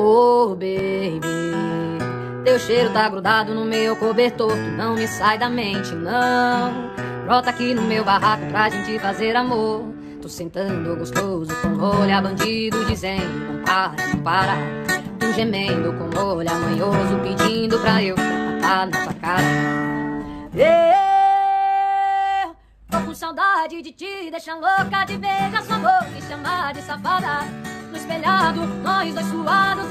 Oh, baby. Teu cheiro tá grudado no meu cobertor. Tu não me sai da mente, não. Brota aqui no meu barraco pra gente fazer amor. Tô sentando gostoso com olhar bandido, dizendo: Não para, não para. Tu gemendo com olhar manhoso, pedindo pra eu matar na tua cara. Eu tô com saudade de ti, deixa louca de beijar sua boca e chamar de safada no espelhado. Nós dois suados,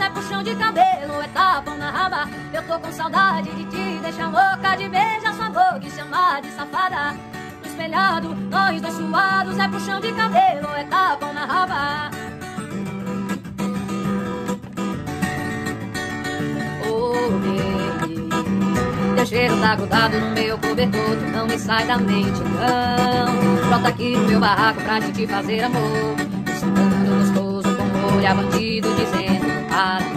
de cabelo, é tapão na raba. Eu tô com saudade de ti, deixa louca de beijar sua boca e chamar de safada. No espelhado, nós dois suados, é puxão de cabelo, é tapão na raba. Oh. Teu cheiro tá grudado no meu cobertor, tu não me sai da mente, não. Brota aqui no meu barraco pra gente fazer amor. Sentando gostoso com olhar bandido, dizendo: Para,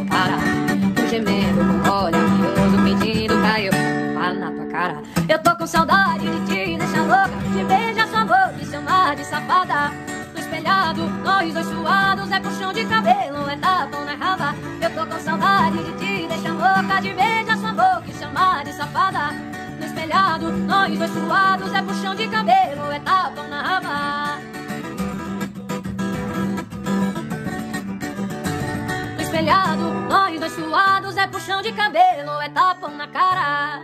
tua cara. Eu tô com saudade de ti, deixa louca, de beijar sua boca e chamar de safada. No espelhado, nós dois suados, é puxão de cabelo, é tapão na raba. Eu tô com saudade de ti, deixa louca, de beijar sua boca e chamar de safada. No espelhado, nós dois suados, é puxão de cabelo, é tapão na raba. No espelhado, nós dois suados, é puxão de cabelo, é tapão na cara.